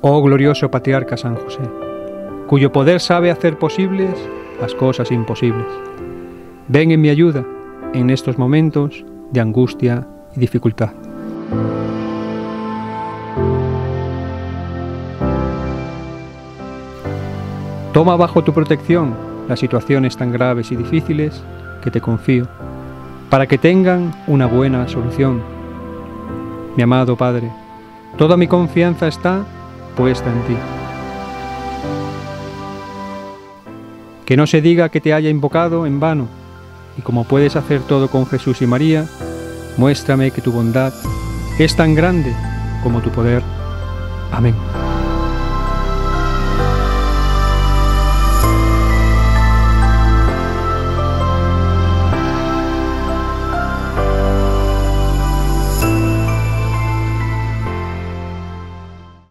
Oh glorioso patriarca San José, cuyo poder sabe hacer posibles las cosas imposibles. Ven en mi ayuda en estos momentos de angustia y dificultad. Toma bajo tu protección las situaciones tan graves y difíciles que te confío, para que tengan una buena solución. Mi amado Padre, toda mi confianza está en ti. Que no se diga que te haya invocado en vano, y como puedes hacer todo con Jesús y María, muéstrame que tu bondad es tan grande como tu poder. Amén.